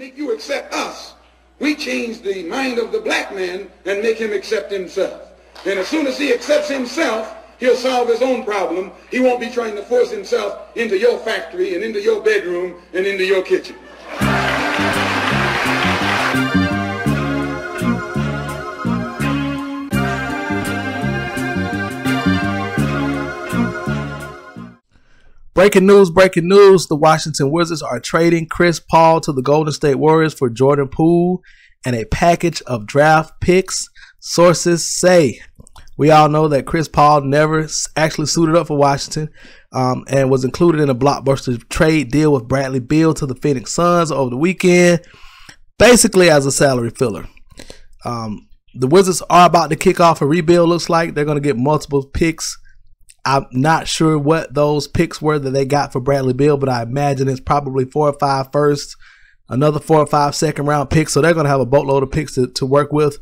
make you accept us. We change the mind of the black man and make him accept himself. And as soon as he accepts himself, he'll solve his own problem. He won't be trying to force himself into your factory and into your bedroom and into your kitchen. Breaking news, breaking news. The Washington Wizards are trading Chris Paul to the Golden State Warriors for Jordan Poole and a package of draft picks. Sources say. We all know that Chris Paul never actually suited up for Washington um, and was included in a blockbuster trade deal with Bradley Beal to the Phoenix Suns over the weekend, basically as a salary filler. Um, the Wizards are about to kick off a rebuild, looks like. They're going to get multiple picks I'm not sure what those picks were that they got for Bradley Beal, but I imagine it's probably four or five first, another four or five second round picks. So they're going to have a boatload of picks to, to work with,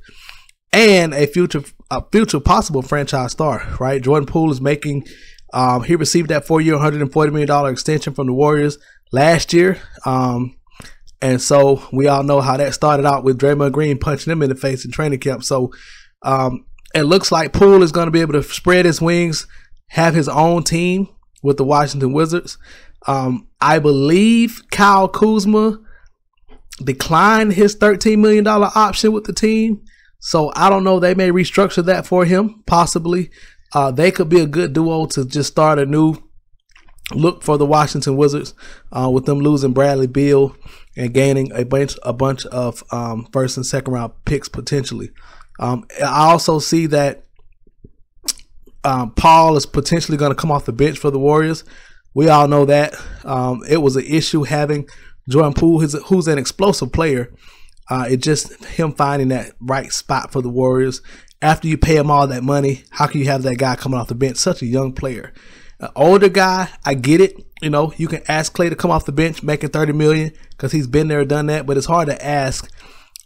and a future a future possible franchise star. Right, Jordan Poole is making. Um, he received that four year, 140 million dollar extension from the Warriors last year. Um, and so we all know how that started out with Draymond Green punching him in the face in training camp. So um, it looks like Poole is going to be able to spread his wings have his own team with the Washington Wizards. Um, I believe Kyle Kuzma declined his $13 million option with the team. So I don't know. They may restructure that for him, possibly. Uh, they could be a good duo to just start a new look for the Washington Wizards uh, with them losing Bradley Beal and gaining a bunch a bunch of um, first and second round picks potentially. Um, I also see that um, Paul is potentially going to come off the bench for the Warriors. We all know that um, it was an issue having Jordan Poole, who's an explosive player. Uh, it just him finding that right spot for the Warriors. After you pay him all that money, how can you have that guy coming off the bench? Such a young player, an older guy. I get it. You know, you can ask Clay to come off the bench making 30 million because he's been there, done that. But it's hard to ask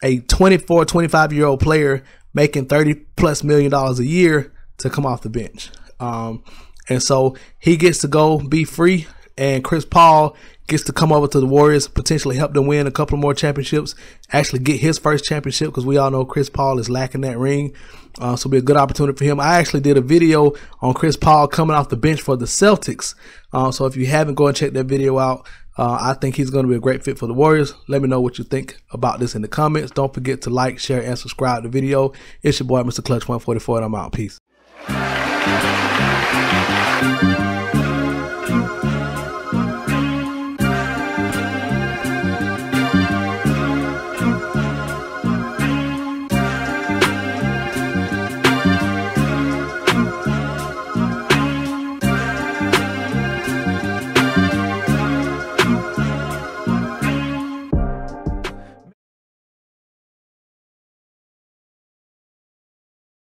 a 24, 25 year old player making 30 plus million dollars a year to come off the bench. Um, and so he gets to go be free, and Chris Paul gets to come over to the Warriors, potentially help them win a couple more championships, actually get his first championship because we all know Chris Paul is lacking that ring. Uh, so it'll be a good opportunity for him. I actually did a video on Chris Paul coming off the bench for the Celtics. Uh, so if you haven't, go and check that video out. Uh, I think he's going to be a great fit for the Warriors. Let me know what you think about this in the comments. Don't forget to like, share, and subscribe to the video. It's your boy, Mr. Clutch 144, and I'm out. Peace. Thank you.